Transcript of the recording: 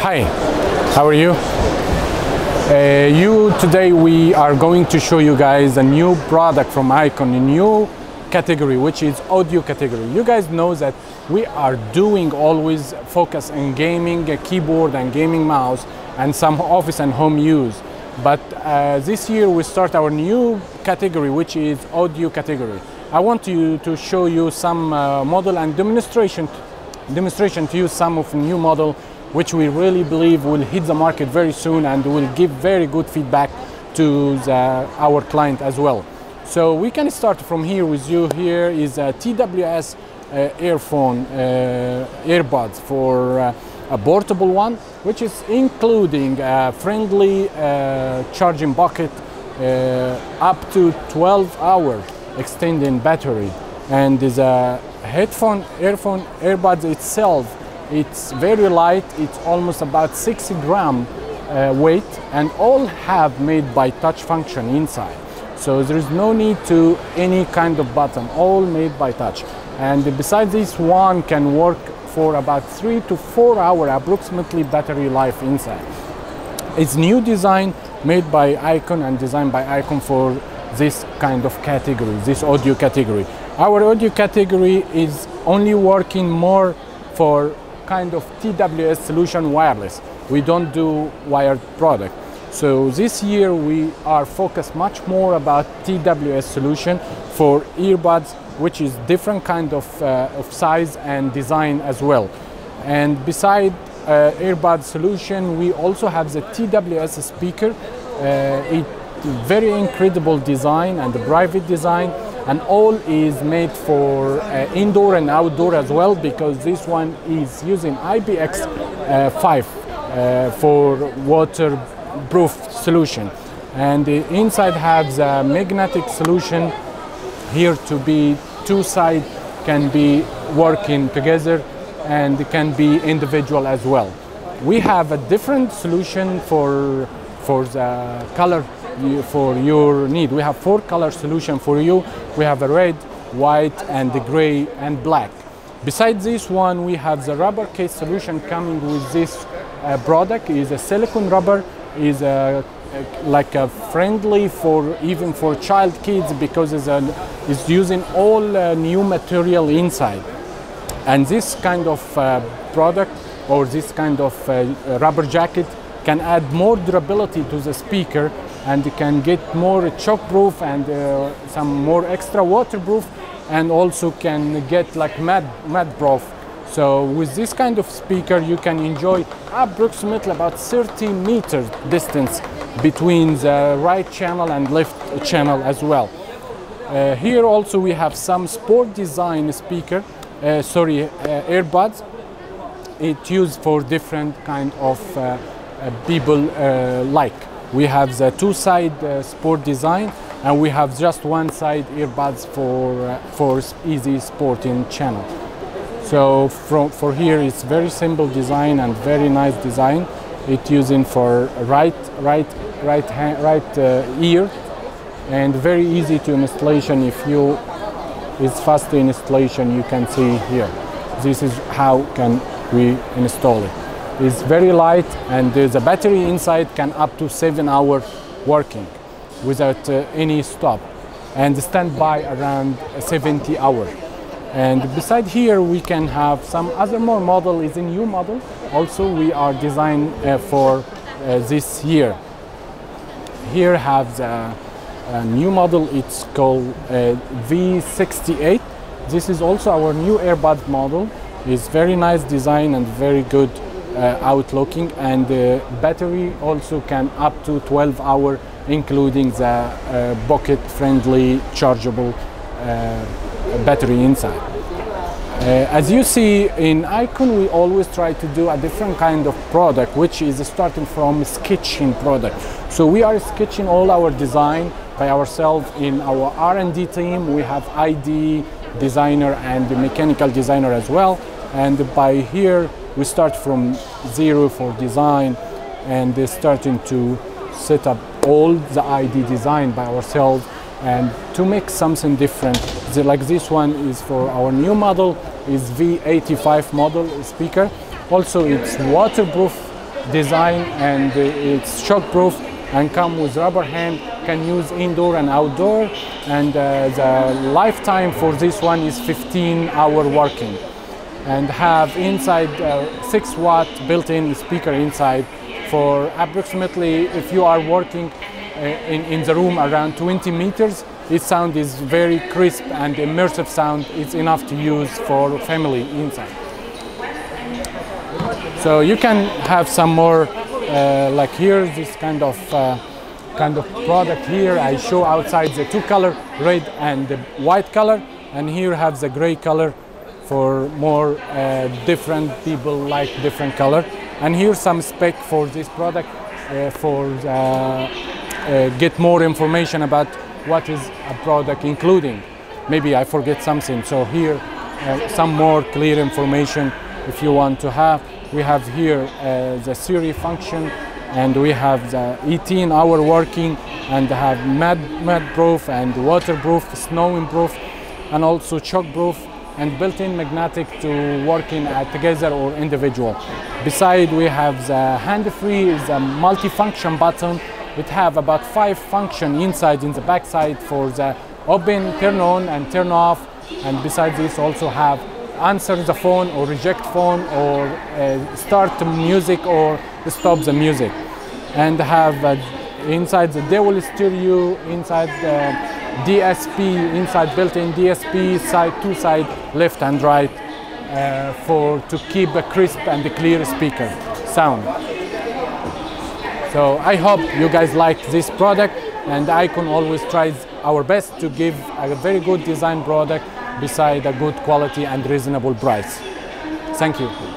Hi, how are you? Uh, you today we are going to show you guys a new product from Aikun, a new category which is audio category. You guys know that we are doing always focus on gaming, a keyboard and gaming mouse and some office and home use. But uh, this year we start our new category which is audio category. I want you to show you some uh, model and demonstration demonstration to use some of new model which we really believe will hit the market very soon and will give very good feedback to the, our client as well. So we can start from here with you. Here is a TWS uh, earphone uh, earbuds for uh, a portable one, which is including a friendly uh, charging bucket uh, up to 12 hour extending battery and the headphone earphone earbuds itself it's very light. It's almost about 60 gram uh, weight and all have made by touch function inside. So there is no need to any kind of button. All made by touch. And besides this one can work for about three to four hour approximately battery life inside. It's new design made by Aikun and designed by Aikun for this kind of category this audio category. Our audio category is only working more for kind of TWS solution wireless. We don't do wired product. So this year we are focused much more about TWS solution for earbuds, which is different kind of, uh, of size and design as well. And beside uh, earbud solution, we also have the TWS speaker. Uh, it very incredible design and private design and all is made for uh, indoor and outdoor as well because this one is using IPX5 uh, uh, for waterproof solution. And the inside has a magnetic solution. Here to be two sides can be working together and can be individual as well. We have a different solution for for the color for your need. We have four color solution for you. We have a red, white, and gray and black. Besides this one, we have the rubber case solution coming with this uh, product. is a silicone rubber, is a, like a friendly for even for child kids because it's, a, it's using all uh, new material inside. And this kind of uh, product or this kind of uh, rubber jacket can add more durability to the speaker and you can get more shock-proof and uh, some more extra waterproof and also can get like mad, mad proof. So with this kind of speaker you can enjoy approximately about 30 meters distance between the right channel and left channel as well. Uh, here also we have some sport design speaker, uh, sorry, uh, earbuds. It used for different kind of uh, uh, people like. We have the two side uh, sport design and we have just one side earbuds for, for easy sporting channel. So from, for here it's very simple design and very nice design. It using for right, right, right, hand, right uh, ear and very easy to installation if you it's fast installation you can see here. This is how can we install it is very light and a battery inside can up to seven hours working without uh, any stop and stand by around 70 hours. And beside here we can have some other more model is a new model. Also we are designed uh, for uh, this year. Here have a, a new model, it's called uh, V68. This is also our new earbud model. It's very nice design and very good uh, outlooking and the battery also can up to 12 hour including the uh, bucket friendly chargeable uh, battery inside. Uh, as you see in Aikun, we always try to do a different kind of product, which is starting from sketching product. So we are sketching all our design by ourselves in our R&D team. We have ID designer and mechanical designer as well. And by here, we start from zero for design and they're starting to set up all the ID design by ourselves and to make something different. like this one is for our new model, is V85 model speaker. Also it's waterproof design and it's shockproof and come with rubber hand can use indoor and outdoor and uh, the lifetime for this one is 15 hour working and have inside uh, 6 watt built-in speaker inside for approximately if you are working uh, in, in the room around 20 meters this sound is very crisp and immersive sound it's enough to use for family inside. So you can have some more uh, like here this kind of uh, kind of product here. I show outside the two color red and the white color and here have the gray color for more uh, different people like different color. And here's some spec for this product uh, for uh, uh, get more information about what is a product including. Maybe I forget something. So here some more clear information if you want to have. We have here uh, the Siri function and we have the 18 hour working and have mud, mud proof and waterproof, snow proof and also shock proof and built-in magnetic to working uh, together or individual. Beside we have the hand-free is a multi-function button. It have about five function inside in the backside for the open, turn on and turn off and besides this also have answer the phone or reject phone or uh, start music or stop the music and have uh, inside the dual stereo inside the DSP inside built-in DSP side two side left and right uh, for to keep a crisp and a clear speaker sound so I hope you guys like this product and Aikun always tries our best to give a very good design product beside a good quality and reasonable price. Thank you.